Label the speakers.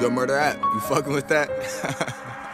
Speaker 1: Your murder app, you fucking with that?